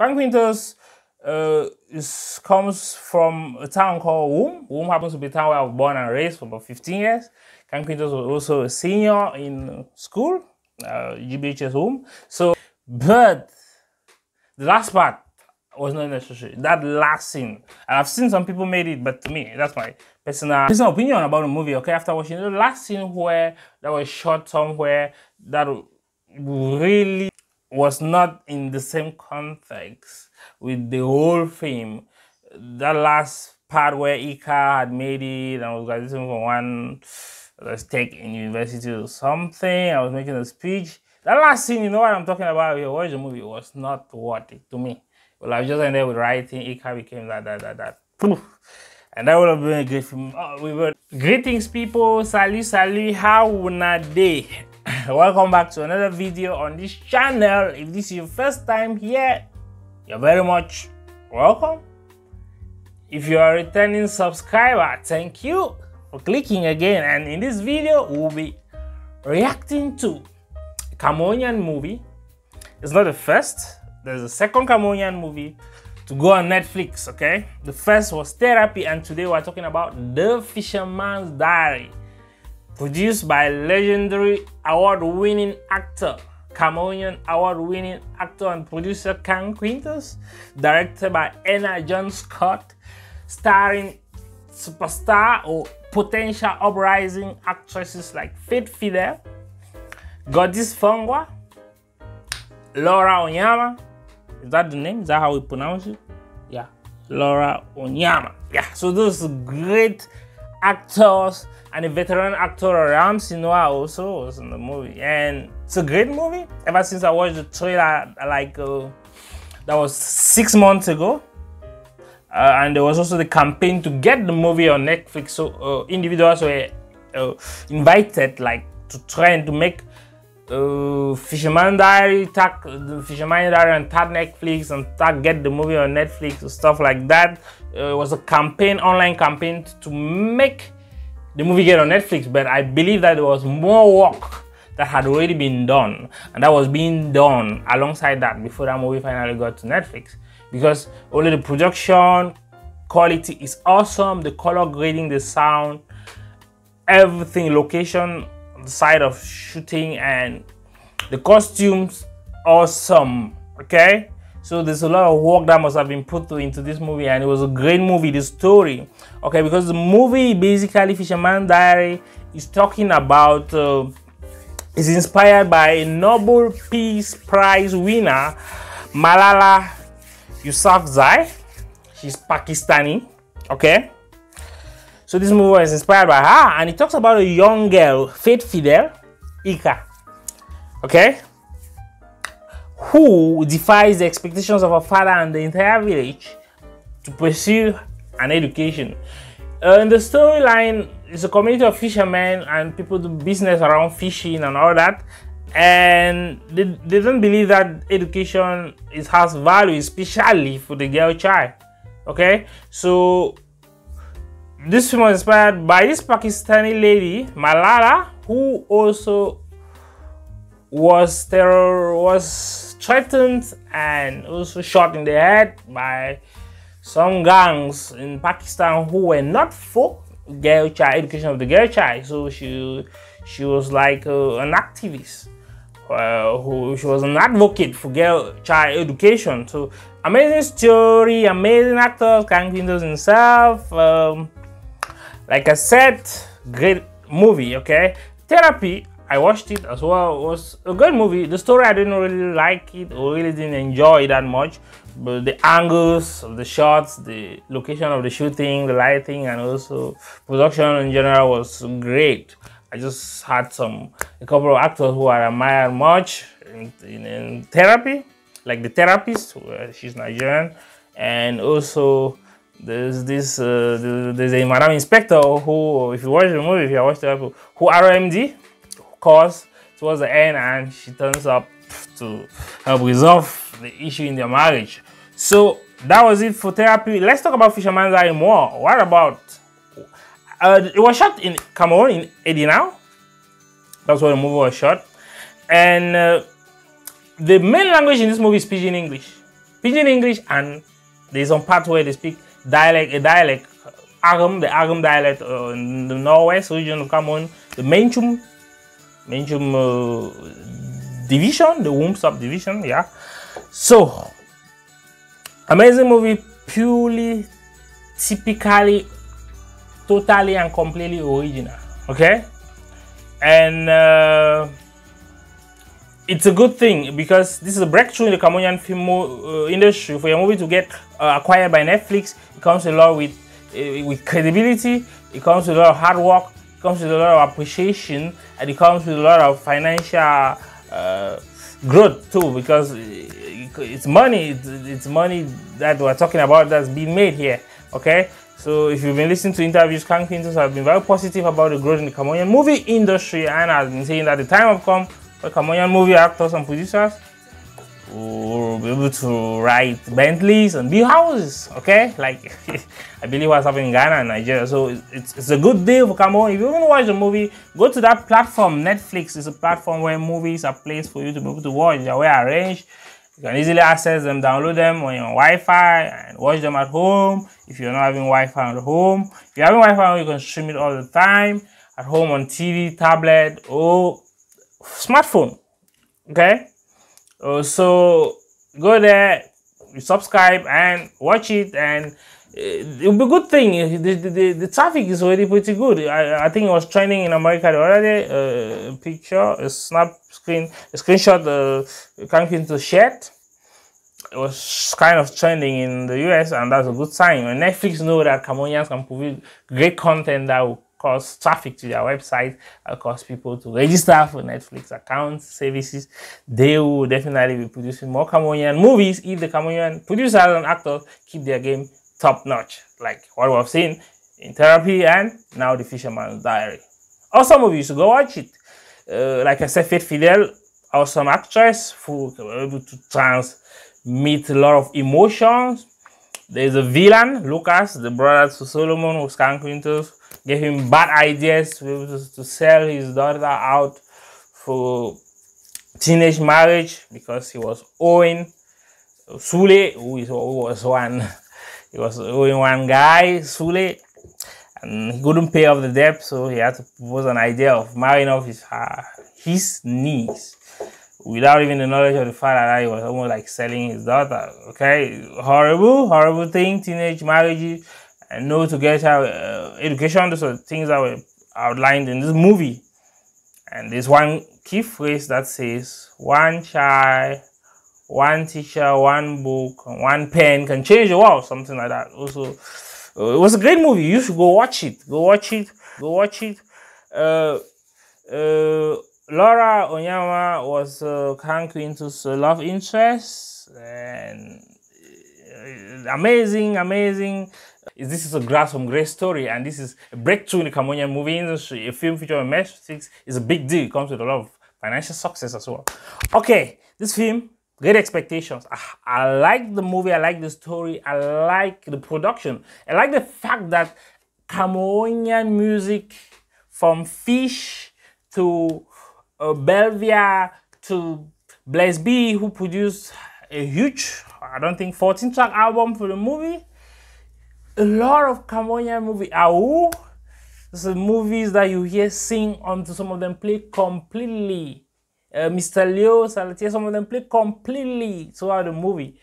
Kang Quintus uh, is, comes from a town called Wum. Wum happens to be a town where I was born and raised for about 15 years. Kang Quintus was also a senior in school, uh, GBHS Wum. So, but the last part was not necessary. That last scene, and I've seen some people made it, but to me, that's my personal personal opinion about the movie. Okay, after watching the last scene where that was shot somewhere that really was not in the same context with the whole film. That last part where Ekah had made it and was graduating from one let's take in university or something. I was making a speech. That last scene, you know what I'm talking about here. Watch the movie. It was not worth it to me. Well, I just ended with writing. Ekah became that, that, that, that. And that would have been a great film. Oh, we were greetings, people. Salut, salut. How una day? Welcome back to another video on this channel. If this is your first time here, you're very much welcome. If you are a returning subscriber, thank you for clicking again. And in this video, we'll be reacting to a movie. It's not the first. There's a second Cameroonian movie to go on Netflix, okay? The first was Therapy, and today we're talking about The Fisherman's Diary, produced by legendary award-winning actor, Cameroonian award-winning actor and producer Kang Quintus, directed by Enah Johnscott, starring superstar or potential uprising actresses like Faith Fidel, Goddess Fongwa, Laura Onyama, is that the name? Is that how we pronounce it? Yeah, Laura Onyama. Yeah, so those great actors and a veteran actor Ramsey Nouah also was in the movie, and it's a great movie. Ever since I watched the trailer, like uh, that was six months ago, uh, and there was also the campaign to get the movie on Netflix. So uh, individuals were uh, invited, like, to try and to make Fisherman Diary, tag Fisherman Diary and tag Netflix and tag get the movie on Netflix and stuff like that. Uh, it was a campaign, online campaign to make the movie get on Netflix, but I believe that there was more work that had already been done and that was being done alongside that before that movie finally got to Netflix because only the production quality is awesome, the color grading, the sound, everything, location the side of shooting and the costumes awesome okay? So there's a lot of work that must have been put into this movie and it was a great movie the story okay? Because the movie basically fisherman diary is talking about uh, is inspired by a nobel peace prize winner malala yousafzai. She's pakistani okay so this movie was inspired by her, and it talks about a young girl, Faith Fidel, Ekah, okay, who defies the expectations of her father and the entire village to pursue an education. Uh, in the storyline, it's a community of fishermen and people do business around fishing and all that. And they, they don't believe that education is has value, especially for the girl child. Okay, so this film was inspired by this Pakistani lady, Malala, who also was terror was threatened and also shot in the head by some gangs in Pakistan who were not for girl child education of the girl child. So she she was like uh, an activist. Uh, who she was an advocate for girl child education. So amazing story, amazing actors, Kang Quintus himself. Um, like I said, great movie, okay? Therapy, I watched it as well. It was a good movie. The story, I didn't really like it or really didn't enjoy it that much. But the angles of the shots, the location of the shooting, the lighting, and also production in general was great. I just had some, a couple of actors who I admire much in, in, in therapy, like the therapist, she's Nigerian, and also there's this uh, there's a madam inspector who if you watch the movie if you watch the episode who RMD calls towards the end and she turns up to help resolve the issue in their marriage. So that was it for therapy. Let's talk about fisherman's eye more. What about uh, it was shot in cameroon in edina. That's where the movie was shot. And uh, the main language in this movie is pidgin english. Pidgin English, and there's some part where they speak dialect, a dialect, Aghem, the Aghem dialect uh, in the northwest region of Cameroon, the Menchum, Menchum uh, division, the Wum subdivision, yeah. So, amazing movie, purely, typically, totally and completely original, okay? And uh, it's a good thing because this is a breakthrough in the Cameroonian film uh, industry. For your movie to get uh, acquired by Netflix, it comes a lot with uh, with credibility. It comes with a lot of hard work. It comes with a lot of appreciation, and it comes with a lot of financial uh, growth too. Because it's money. It's, it's money that we're talking about that's being made here. Okay. So if you've been listening to interviews, Kang Quintus have been very positive about the growth in the Cameroonian movie industry and has been saying that the time has come for Cameroonian movie actors and producers will be able to write Bentleys and build houses, okay? Like, I believe what's happening in Ghana and Nigeria. So it's, it's a good deal for Cameroon. If you want to watch a movie, go to that platform. Netflix is a platform where movies are placed for you to be able to watch. They're well arranged. You can easily access them, download them on your Wi-Fi and watch them at home. If you're not having Wi-Fi at home, if you're having Wi-Fi, you can stream it all the time at home on TV, tablet, or smartphone okay? Uh, so go there subscribe and watch it and it'll be a good thing. The, the, the, traffic is already pretty good. I, I think it was trending in america day uh, picture a snap screen a screenshot uh, coming to shed it was kind of trending in the us and that's a good sign. Netflix know that cameroonians can provide great content that will cause traffic to their website, uh, cause people to register for Netflix accounts, services. They will definitely be producing more Cameroonian movies if the Cameroonian producers and actors keep their game top notch, like what we've seen in Therapy and now The Fisherman's Diary. Awesome movie, so go watch it. Uh, like I said, Faith Fidel, awesome actress who was able to transmit a lot of emotions. There's a villain, Lucas, the brother to Solomon, who's Quintus, gave him bad ideas to, sell his daughter out for teenage marriage because he was owing Sule, who was one, he was owing one guy, Sule, and he couldn't pay off the debt, so he had to propose an idea of marrying off his uh, his niece without even the knowledge of the father that he was almost like selling his daughter. Okay, horrible, horrible thing, teenage marriage and know to get our uh, education. Those are things that were outlined in this movie. And there's one key phrase that says, one child, one teacher, one book, one pen can change the world, something like that. Also, uh, it was a great movie. You should go watch it. Go watch it. Go watch it. Uh, uh, Laura Onyama was uh, Quintus' love interest and uh, amazing, amazing this is a grass from grace story, and this is a breakthrough in the Cameroonian movie industry. A film featuring on Netflix is a big deal. It comes with a lot of financial success as well. Okay, this film, great expectations. I, I like the movie. I like the story. I like the production. I like the fact that Cameroonian music, from Fish to uh, Belvia to Blaise B, who produced a huge, I don't think, 14 track album for the movie a lot of Cameroonian movies are who? The movies that you hear sing onto some of them play completely. Uh, Mr. Leo Salatiel, some of them play completely throughout the movie.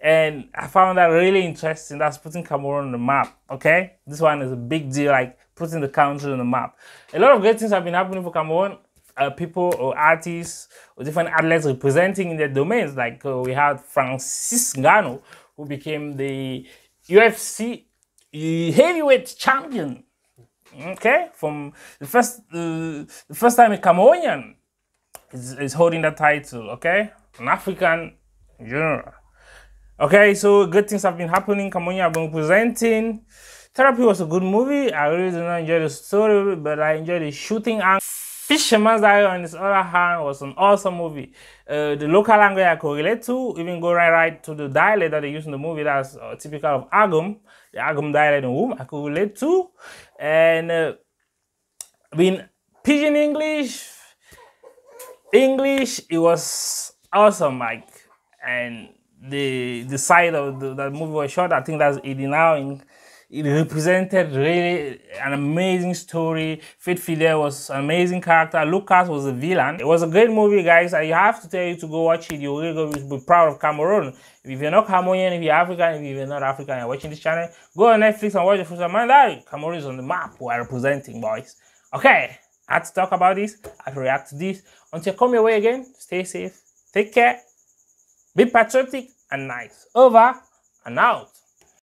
And I found that really interesting. That's putting Cameroon on the map. Okay? This one is a big deal, like putting the country on the map. A lot of great things have been happening for Cameroon. Uh, people or artists or different athletes representing in their domains. Like uh, we had Francis Ngannou, who became the UFC heavyweight champion. Okay, from the first uh, the first time a Cameroonian is, is holding that title. Okay, an African general. Okay, so good things have been happening. Cameroon have been presenting. Therapy was a good movie. I really did not enjoy the story, but I enjoyed the shooting and Fisherman's Diary on his other hand was an awesome movie. Uh, the local language I could relate to, even go right, right to the dialect that they use in the movie that's uh, typical of Aghem, the Aghem dialect in Wum I could relate to. And uh, mean, Pidgin English, English, it was awesome, like, and the the side of the, that movie was shot. I think that's 89 it represented really an amazing story. Fit Fidel was an amazing character. Lucas was a villain. It was a great movie, guys. I have to tell you to go watch it. You're really to be proud of Cameroon. If you're not Cameroonian, if you're African, if you're not African, and you're watching this channel, go on Netflix and watch the first man. That Cameroon is on the map. We're representing, boys. Okay, I had to talk about this. I had to react to this. Until I come your way again, stay safe, take care, be patriotic and nice. Over and out.